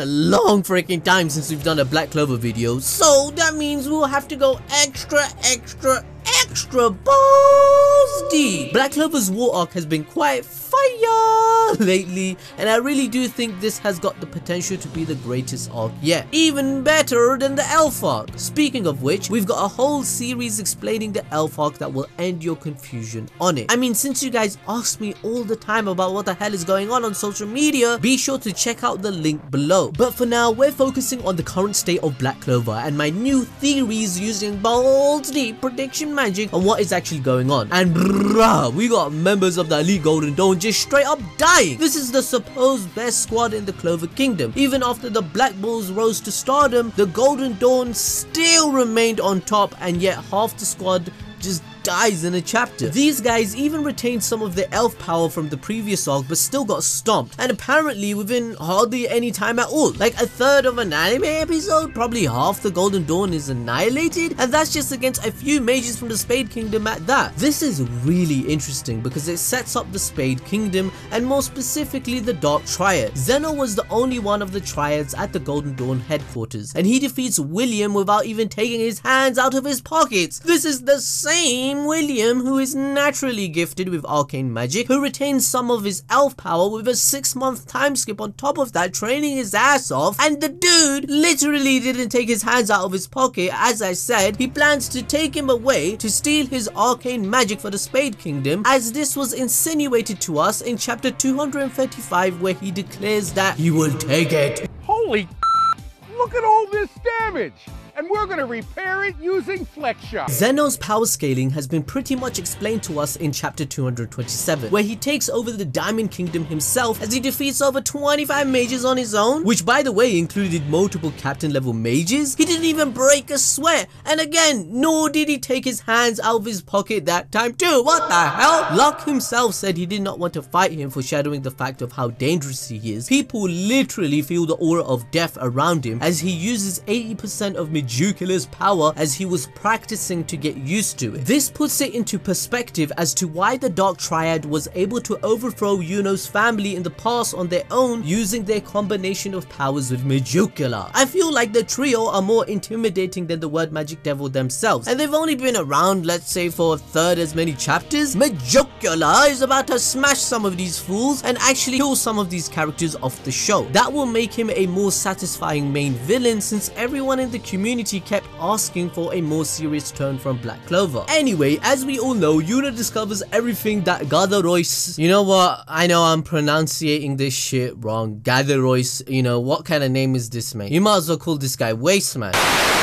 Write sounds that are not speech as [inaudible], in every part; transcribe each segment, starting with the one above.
a long freaking time since we've done a Black Clover video, so that means we'll have to go extra, extra, extra balls deep. Black Clover's war arc has been quite fire [laughs] lately and I really do think this has got the potential to be the greatest arc yet. Even better than the Elf arc. Speaking of which, we've got a whole series explaining the Elf arc that will end your confusion on it. I mean, since you guys ask me all the time about what the hell is going on on social media, be sure to check out the link below. But for now, we're focusing on the current state of Black Clover and my new theories using bold deep prediction magic on what is actually going on. And bruh, we got members of the Elite Golden Dawn just straight up dying. This is the supposed best squad in the Clover Kingdom. Even after the Black Bulls rose to stardom, the Golden Dawn still remained on top and yet half the squad just dies in a chapter. These guys even retained some of their elf power from the previous arc but still got stomped and apparently within hardly any time at all. Like a third of an anime episode, probably half the Golden Dawn is annihilated and that's just against a few mages from the Spade Kingdom at that. This is really interesting because it sets up the Spade Kingdom and more specifically the Dark Triad. Zeno was the only one of the Triads at the Golden Dawn headquarters and he defeats William without even taking his hands out of his pockets. This is the same William, who is naturally gifted with arcane magic, who retains some of his elf power with a 6 month time skip on top of that, training his ass off, and the dude literally didn't take his hands out of his pocket, as I said, he plans to take him away to steal his arcane magic for the Spade Kingdom, as this was insinuated to us in chapter 235 where he declares that he will take it. Holy [laughs] look at all this damage! And we're gonna repair it using Flex Shot. Zeno's power scaling has been pretty much explained to us in chapter 227, where he takes over the Diamond Kingdom himself as he defeats over 25 mages on his own, which by the way included multiple captain level mages. He didn't even break a sweat, and again, nor did he take his hands out of his pocket that time too, what the hell? Luck himself said he did not want to fight him foreshadowing the fact of how dangerous he is. People literally feel the aura of death around him as he uses 80% of Megicula's power as he was practicing to get used to it. This puts it into perspective as to why the Dark Triad was able to overthrow Yuno's family in the past on their own using their combination of powers with Megicula. I feel like the trio are more intimidating than the Word Magic Devil themselves and they've only been around let's say for a third as many chapters. Megicula is about to smash some of these fools and actually kill some of these characters off the show. That will make him a more satisfying main villain since everyone in the community community kept asking for a more serious turn from Black Clover. Anyway, as we all know, Yuno discovers everything that Gatherois, you know what, I know I'm pronouncing this shit wrong, Gatherois, you know, what kind of name is this man? You might as well call this guy Wasteman.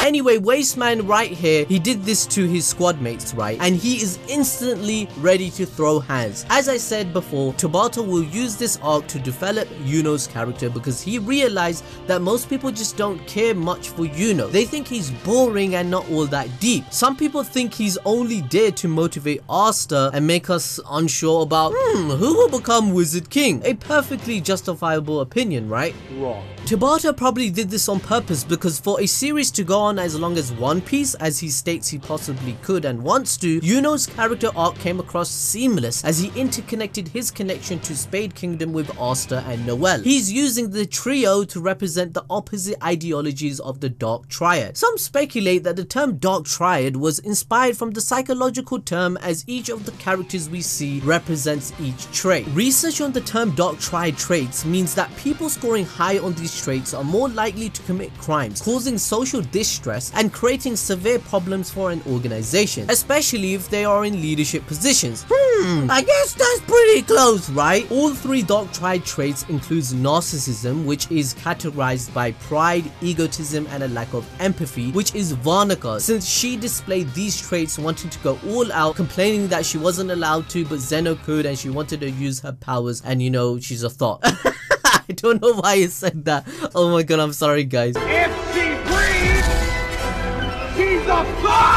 Anyway, Wasteman right here, he did this to his squad mates, right? And he is instantly ready to throw hands. As I said before, Tabata will use this arc to develop Yuno's character because he realized that most people just don't care much for Yuno. They think he's boring and not all that deep. Some people think he's only there to motivate Asta and make us unsure about, hmm, who will become Wizard King? A perfectly justifiable opinion, right? Wrong. Tabata probably did this on purpose because for a series to go on as long as One Piece, as he states he possibly could and wants to, Yuno's character arc came across seamless as he interconnected his connection to Spade Kingdom with Asta and Noel. He's using the trio to represent the opposite ideologies of the Dark Triad. Some speculate that the term Dark Triad was inspired from the psychological term as each of the characters we see represents each trait. Research on the term Dark Triad traits means that people scoring high on these traits are more likely to commit crimes, causing social distress and creating severe problems for an organization, especially if they are in leadership positions. Hmm, I guess that's pretty close, right? All three Dark Triad traits includes narcissism, which is categorized by pride, egotism, and a lack of empathy, which is Vanica, since she displayed these traits wanting to go all out, complaining that she wasn't allowed to, but Zeno could, and she wanted to use her powers, and you know, she's a thought. [laughs] I don't know why you said that. Oh my god, I'm sorry guys. If she breathes, she's a god!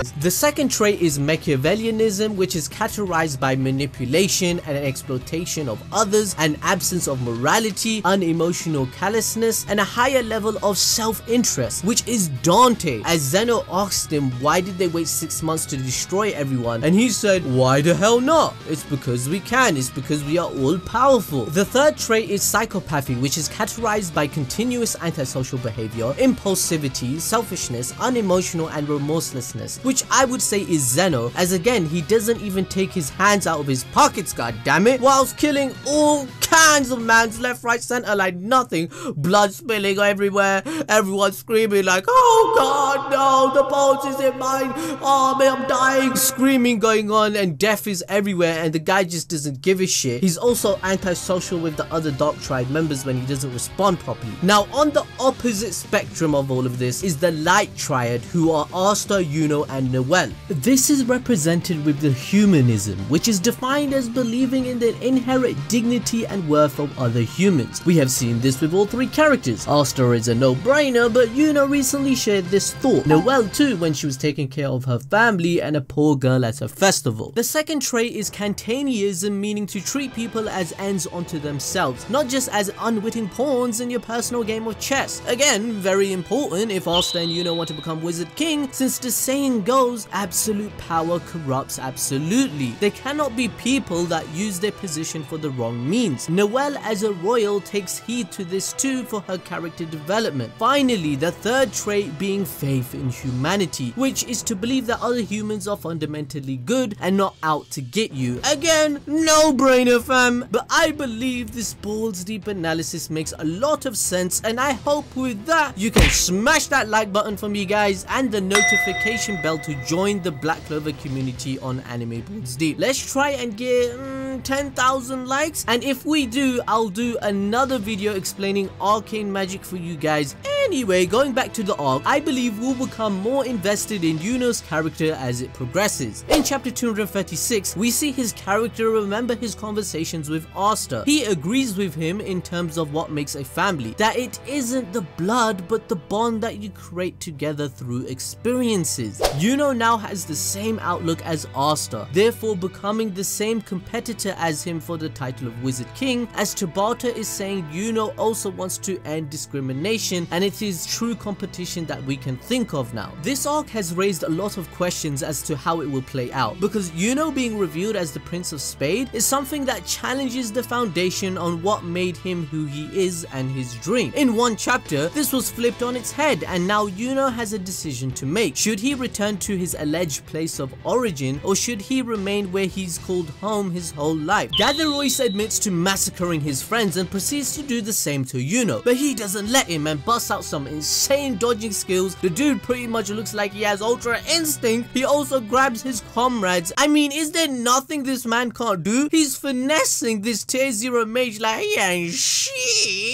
The second trait is Machiavellianism, which is categorized by manipulation and exploitation of others, an absence of morality, unemotional callousness, and a higher level of self-interest, which is Dante. As Zeno asked him why did they wait 6 months to destroy everyone, and he said, why the hell not? It's because we can, it's because we are all powerful. The third trait is psychopathy, which is categorized by continuous antisocial behavior, impulsivity, selfishness, unemotional, and remorselessness, which I would say is Zeno, as again, he doesn't even take his hands out of his pockets, god damn it, whilst killing all kinds of mans left, right, center like nothing, blood spilling everywhere, everyone screaming like, oh god, no, the boat is in mine, oh man, I'm dying, screaming going on, and death is everywhere, and the guy just doesn't give a shit. He's also antisocial with the other Dark Triad members when he doesn't respond properly. Now, on the opposite spectrum of all of this is the Light Triad, who are Asta, Yuno, and Noel. This is represented with the humanism, which is defined as believing in the inherent dignity and worth of other humans. We have seen this with all three characters. Asta is a no-brainer, but Yuno recently shared this thought. Noel too, when she was taking care of her family and a poor girl at a festival. The second trait is Cantanianism, meaning to treat people as ends unto themselves, not just as unwitting pawns in your personal game of chess. Again, very important if Asta and Yuno want to become Wizard King, since the saying goes, absolute power corrupts absolutely. There cannot be people that use their position for the wrong means. Noelle as a royal takes heed to this too for her character development. Finally, the third trait being faith in humanity, which is to believe that other humans are fundamentally good and not out to get you. Again, no brainer fam, but I believe this balls deep analysis makes a lot of sense and I hope with that you can smash that like button for me guys and the notification bell to join the Black Clover community on Anime Balls Deep. Let's try and get mm, 10,000 likes and if we do, I'll do another video explaining arcane magic for you guys. Anyway, going back to the arc, I believe we'll become more invested in Yuno's character as it progresses. In chapter 236, we see his character remember his conversations with Asta. He agrees with him in terms of what makes a family, that it isn't the blood but the bond that you create together through experiences. Yuno now has the same outlook as Asta, therefore becoming the same competitor as him for the title of Wizard King, as Tabata is saying Yuno also wants to end discrimination and it is true competition that we can think of now. This arc has raised a lot of questions as to how it will play out, because Yuno being revealed as the Prince of Spade is something that challenges the foundation on what made him who he is and his dream. In one chapter, this was flipped on its head and now Yuno has a decision to make. Should he return to his alleged place of origin or should he remain where he's called home his whole life? Gatherois admits to massacring his friends and proceeds to do the same to Yuno, but he doesn't let him and busts out some insane dodging skills. The dude pretty much looks like he has ultra instinct. He also grabs his comrades. I mean, is there nothing this man can't do? He's finessing this tier 0 mage like he ain't shit.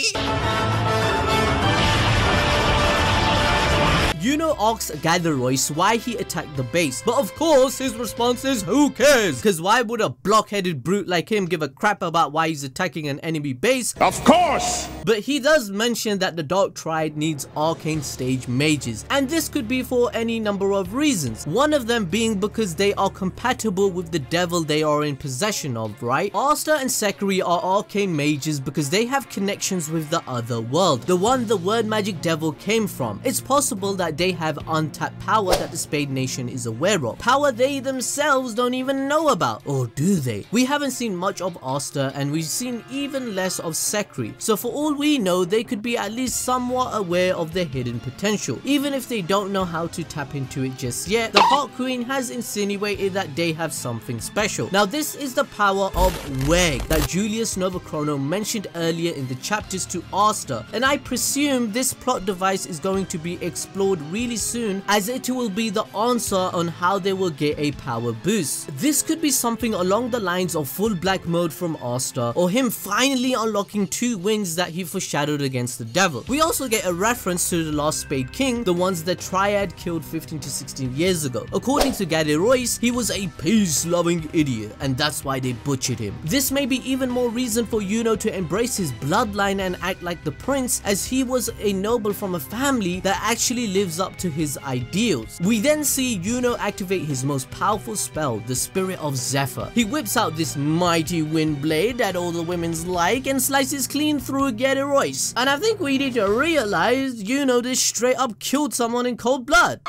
Yuno asks Gatherois why he attacked the base, but of course his response is who cares? Cause why would a blockheaded brute like him give a crap about why he's attacking an enemy base? Of course! But he does mention that the Dark Triad needs arcane stage mages, and this could be for any number of reasons. One of them being because they are compatible with the devil they are in possession of, right? Asta and Secre are arcane mages because they have connections with the other world, the one the word magic devil came from. It's possible that they have untapped power that the Spade Nation is aware of. Power they themselves don't even know about. Or do they? We haven't seen much of Asta and we've seen even less of Secre. So for all we know, they could be at least somewhat aware of their hidden potential. Even if they don't know how to tap into it just yet, the Heart Queen has insinuated that they have something special. Now this is the power of Weg that Julius Novachrono mentioned earlier in the chapters to Asta. And I presume this plot device is going to be explored really soon as it will be the answer on how they will get a power boost. This could be something along the lines of full black mode from Asta or him finally unlocking two wings that he foreshadowed against the devil. We also get a reference to the last Spade King, the ones that Triad killed 15 to 16 years ago. According to Gaderois, he was a peace-loving idiot and that's why they butchered him. This may be even more reason for Yuno to embrace his bloodline and act like the prince as he was a noble from a family that actually lived lives up to his ideals. We then see Yuno activate his most powerful spell, the Spirit of Zephyr. He whips out this mighty wind blade that all the women's like and slices clean through Getarois. And I think we need to realize Yuno just straight up killed someone in cold blood.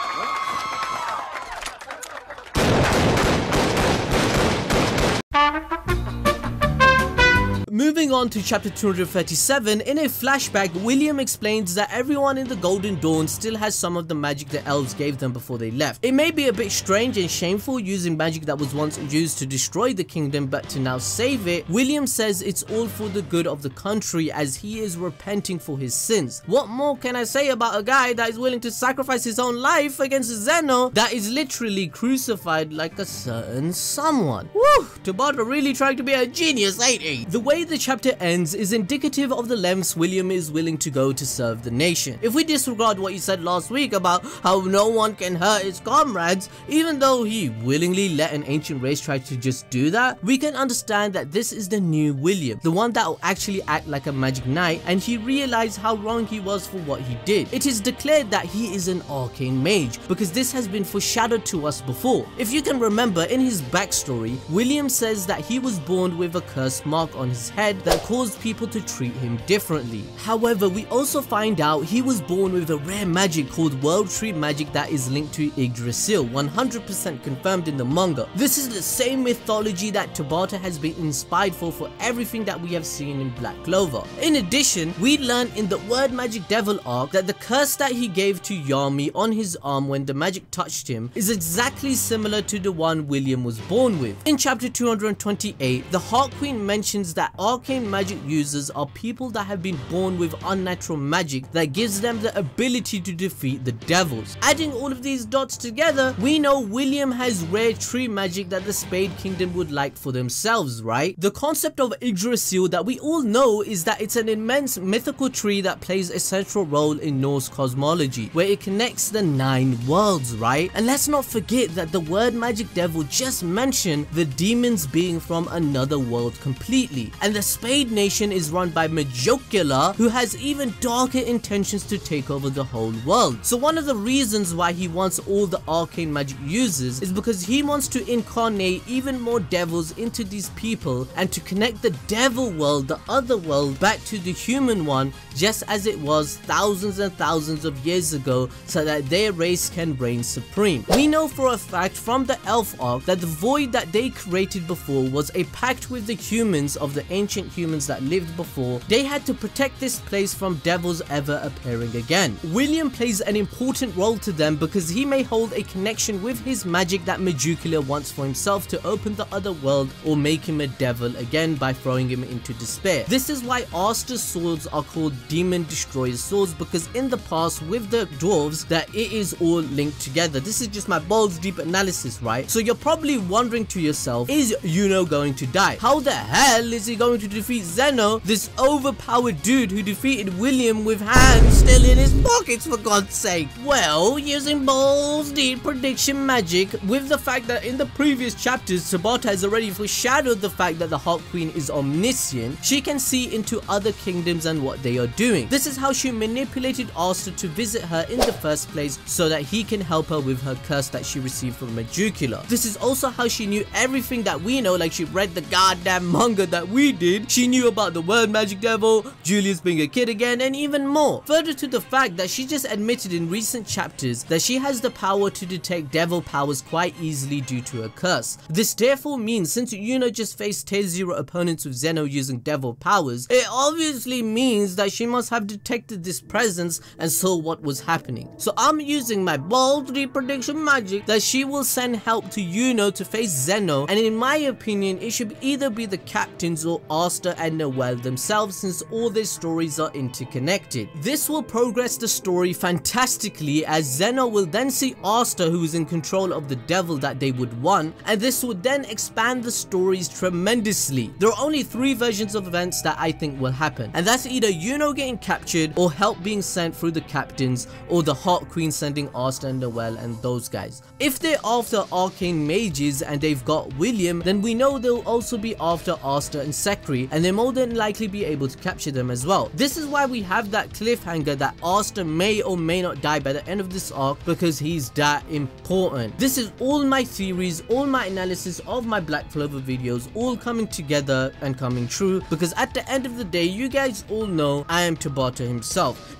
Moving on to chapter 237, in a flashback, William explains that everyone in the Golden Dawn still has some of the magic the elves gave them before they left. It may be a bit strange and shameful using magic that was once used to destroy the kingdom but to now save it, William says it's all for the good of the country as he is repenting for his sins. What more can I say about a guy that is willing to sacrifice his own life against Zeno that is literally crucified like a certain someone? Woo! Tabata really trying to be a genius, ain't he? The way the chapter ends is indicative of the lengths William is willing to go to serve the nation. If we disregard what he said last week about how no one can hurt his comrades, even though he willingly let an ancient race try to just do that, we can understand that this is the new William, the one that will actually act like a magic knight and he realized how wrong he was for what he did. It is declared that he is an arcane mage because this has been foreshadowed to us before. If you can remember in his backstory, William says that he was born with a curse mark on his head that caused people to treat him differently. However, we also find out he was born with a rare magic called World Tree magic that is linked to Yggdrasil, 100% confirmed in the manga. This is the same mythology that Tabata has been inspired for for everything that we have seen in Black Clover. In addition, we learn in the Word Magic Devil arc that the curse that he gave to Yami on his arm when the magic touched him is exactly similar to the one William was born with. In chapter 228, the Heart Queen mentions that arcane magic users are people that have been born with unnatural magic that gives them the ability to defeat the devils. Adding all of these dots together, we know William has rare tree magic that the Spade Kingdom would like for themselves, right? The concept of Yggdrasil that we all know is that it's an immense mythical tree that plays a central role in Norse cosmology, where it connects the nine worlds, right? And let's not forget that the word magic devil just mentioned the demons being from another world completely. And the Spade Nation is run by Megicula, who has even darker intentions to take over the whole world. So one of the reasons why he wants all the arcane magic users is because he wants to incarnate even more devils into these people and to connect the devil world, the other world, back to the human one just as it was thousands and thousands of years ago so that their race can reign supreme. We know for a fact from the elf arc that the void that they created before was a pact with the humans of the ancient humans that lived before. They had to protect this place from devils ever appearing again. William plays an important role to them because he may hold a connection with his magic that Megicula wants for himself to open the other world or make him a devil again by throwing him into despair. This is why Asta's swords are called demon destroyer swords because in the past with the dwarves that it is all linked together. This is just my balls deep analysis, right? So you're probably wondering to yourself, is Yuno going to die? How the hell is he going to defeat Zeno, this overpowered dude who defeated William with hands still in his pockets for God's sake? Well, using balls deep prediction magic with the fact that in the previous chapters Tabata has already foreshadowed the fact that the Heart Queen is omniscient, she can see into other kingdoms and what they are doing. This is how she manipulated Asta to visit her in the first place so that he can help her with her curse that she received from Megicula. This is also how she knew everything that we know like she read the goddamn manga that we did. She knew about the word magic devil, Julius being a kid again and even more. Further to the fact that she just admitted in recent chapters that she has the power to detect devil powers quite easily due to a curse. This therefore means since Yuno just faced tier 0 opponents with Zeno using devil powers, it obviously means that she must have detected this presence and saw what was happening. So I'm using my bold prediction magic that she will send help to Yuno to face Zeno and in my opinion it should either be the captains or Asta and Noel themselves since all their stories are interconnected. This will progress the story fantastically as Zeno will then see Asta who is in control of the devil that they would want and this would then expand the stories tremendously. There are only three versions of events that I think will happen and that's either Yuno getting captured or help being sent through the captains or the Heart Queen sending Asta and Noel and those guys. If they're after arcane mages and they've got William then we know they'll also be after Asta and Second Zachary and they more than likely be able to capture them as well. This is why we have that cliffhanger that Asta may or may not die by the end of this arc because he's that important. This is all my theories, all my analysis of my Black Clover videos all coming together and coming true because at the end of the day you guys all know I am Tabata himself.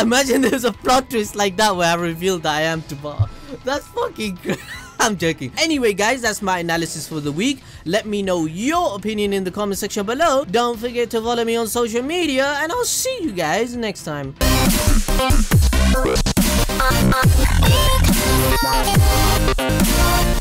Imagine there's a plot twist like that where I reveal that I am Tabata. That's fucking crazy. [laughs] [laughs] I'm joking. Anyway, guys, that's my analysis for the week. Let me know your opinion in the comment section below. Don't forget to follow me on social media, and I'll see you guys next time. [laughs]